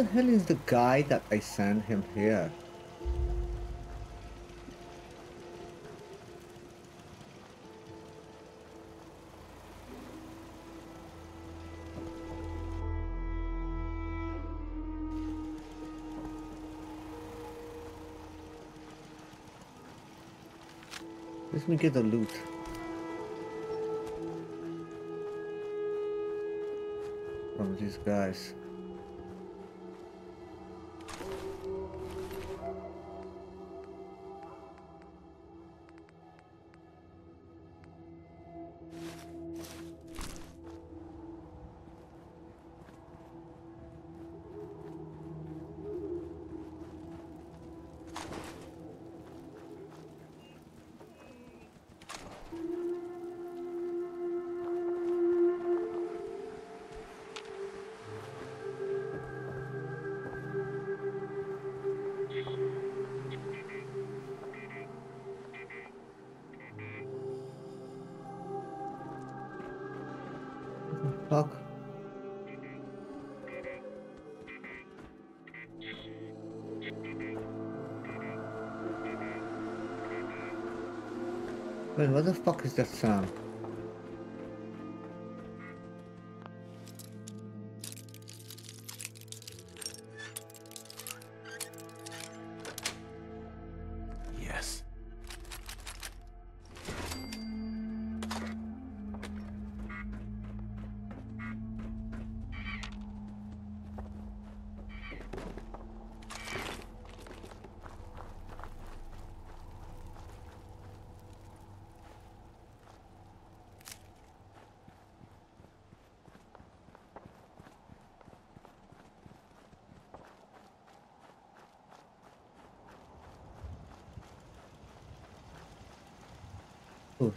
The hell is the guy that I sent him here? Let me get the loot. From these guys. Man, what the fuck is that sound?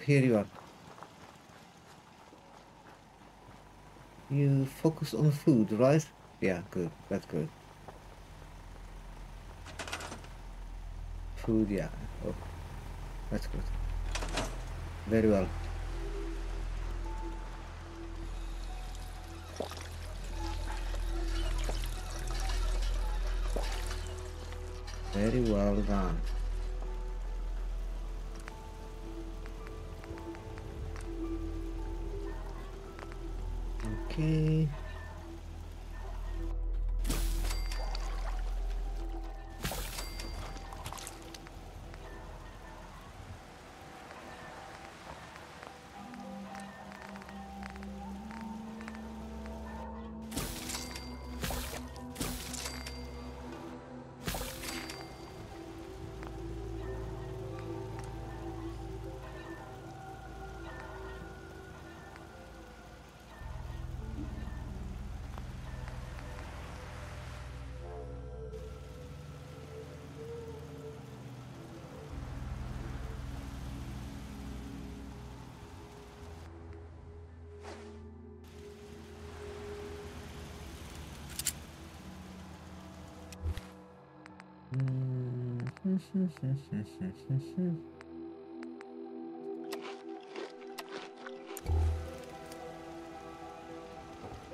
Here you are. You focus on food, right? Yeah, good. That's good. Food, yeah. Oh, that's good. Very well. Very well done. Okay.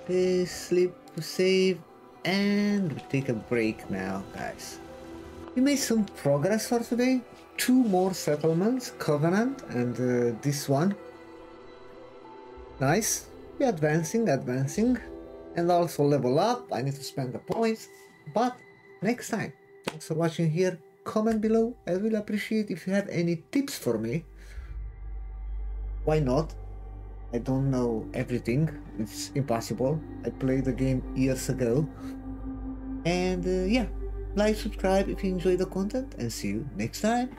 Okay, sleep, save, and take a break now, guys. We made some progress for today. Two more settlements, Covenant and uh, this one. Nice. We're advancing, advancing. And also level up. I need to spend the points. But next time. Thanks for watching here. Comment below. I will appreciate if you have any tips for me. Why not? I don't know everything. It's impossible. I played the game years ago. And uh, yeah, like, subscribe if you enjoy the content, and see you next time.